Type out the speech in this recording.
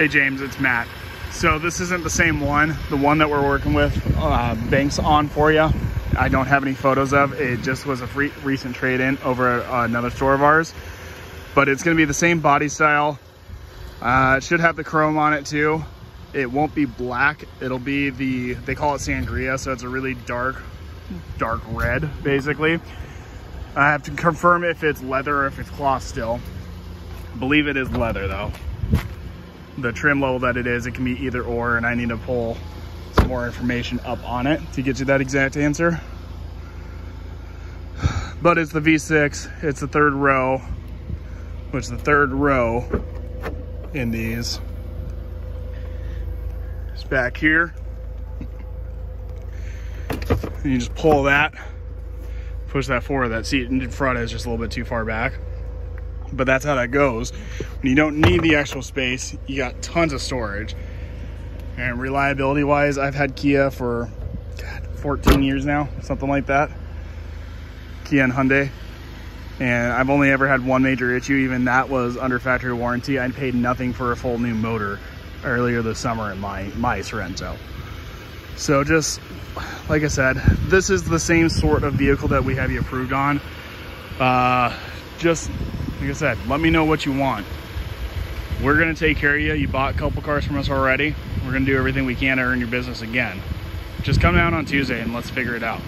Hey James, it's Matt. So this isn't the same one. The one that we're working with uh, Banks on for you. I don't have any photos of. It just was a free, recent trade-in over uh, another store of ours. But it's gonna be the same body style. Uh, it should have the chrome on it too. It won't be black. It'll be the, they call it sangria, so it's a really dark, dark red, basically. I have to confirm if it's leather or if it's cloth still. I believe it is leather though. The trim level that it is, it can be either or, and I need to pull some more information up on it to get you that exact answer. But it's the V6, it's the third row, which is the third row in these is back here. And you just pull that, push that forward. That seat in front is just a little bit too far back. But that's how that goes. When you don't need the actual space, you got tons of storage. And reliability wise, I've had Kia for God, 14 years now, something like that. Kia and Hyundai. And I've only ever had one major issue, even that was under factory warranty. I paid nothing for a full new motor earlier this summer in my, my Sorento. So just, like I said, this is the same sort of vehicle that we have you approved on. Uh, just, like I said, let me know what you want. We're gonna take care of you. You bought a couple cars from us already. We're gonna do everything we can to earn your business again. Just come down on Tuesday and let's figure it out.